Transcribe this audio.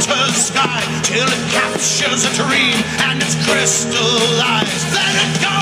winter sky till it captures a dream and it's crystallized. Let it go.